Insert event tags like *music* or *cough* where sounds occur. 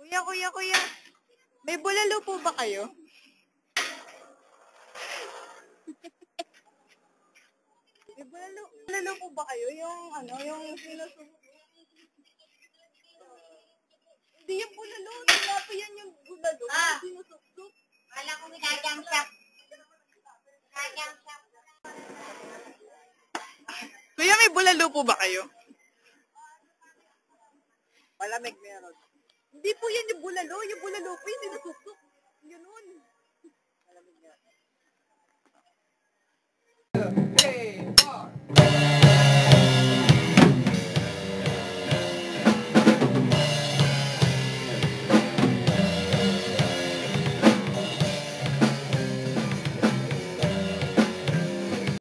Kuya, kuya, kuya. May bulalo po ba kayo? *laughs* May bulalo, bulalo po ba kayo? Yung ano, yung sinusub... Hindi yung bulalo. Tinapa yan yung bulalo. Ah. Yung sinusubsob. Wala ko ginajang shop. Ginajang shop. Kuya, may bulalo po ba kayo? Malamig meron. Hindi po yan yung bulalo. Yung bulalo po yung sinusubsob. Ganun. Malamig meron.